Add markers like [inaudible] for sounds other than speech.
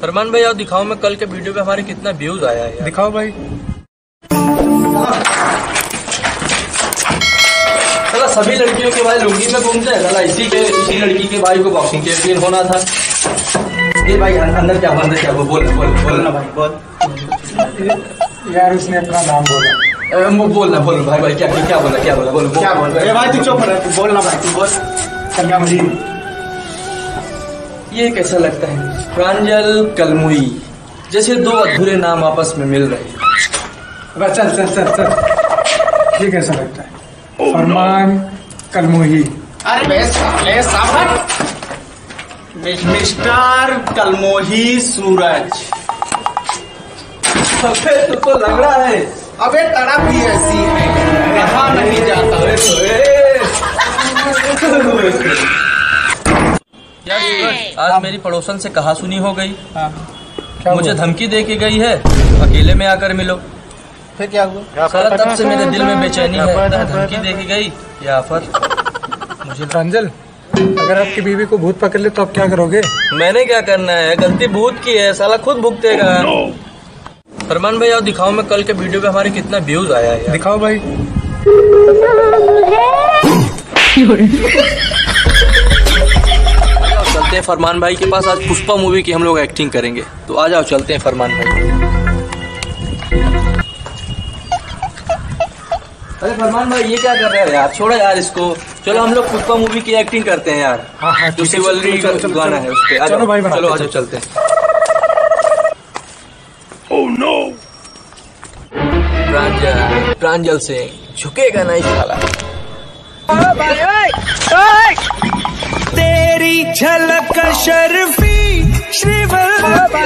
फरमान भाई आओ दिखाओ मैं कल के वीडियो पे हमारे कितना व्यूज़ आया है दिखाओ भाई। साला सभी लड़कियों के भाई लुंगी में घूमते हैं। साला इसी के इसी लड़की के भाई को बॉक्सिंग चैंपियन होना था। ये भाई अंदर क्या अंदर क्या बोल बोल बोल ना भाई बोल। यार उसने अपना नाम बोला। वो बोलना बोल। भाई भाई क्या क्या बोला क्या बोला? बोल क्या बोल रहे भाई तू चुप रह तू बोलना भाई तू बोल। ये कैसा लगता है? प्रांजल कलमुई जैसे दो अधूरे नाम आपस में मिल रहे बस चल चल चल चल ये कैसा लगता है? फरमान कलमुही अरे मिस्टर कलमोही सूरज। अबे तू तो लग रहा है। अबे तड़प ही ऐसी है। कहा नहीं जाता। अरे तो, [laughs] आज मेरी पड़ोसन से कहा सुनी हो गई। क्या मुझे धमकी दे के गई है। अकेले में आकर मिलो। फिर क्या हुआ? साला तब से मेरे दिल में बेचैनी है। धमकी दे के गई। या आफत। मुझे प्रांजल अगर आपकी बीवी को भूत पकड़ ले तो आप क्या करोगे? मैंने क्या करना है? गलती भूत की है। साला खुद भुगतेगा। फरमान भाई आओ दिखाओ मैं कल के वीडियो पे हमारे कितना व्यूज़ आया है दिखाओ भाई। [laughs] [laughs] [laughs] हैं फरमान भाई के पास। आज पुष्पा मूवी की हम लोग एक्टिंग करेंगे। तो आ जाओ चलते हैं फरमान भाई। अरे फरमान भाई ये क्या कर रहे हो यार? छोड़ो यार इसको। चलो हम लोग पुष्पा मूवी की एक्टिंग करते हैं यार। हाँ हाँ जो है, शिवलरी गाना है उस पे चलो भाई, चलो आ जाओ चलते हैं। प्रांजल प्रांजल सिंह झुकेगा नहीं साला। तेरी झलक शर्फी श्रीवल्लभ।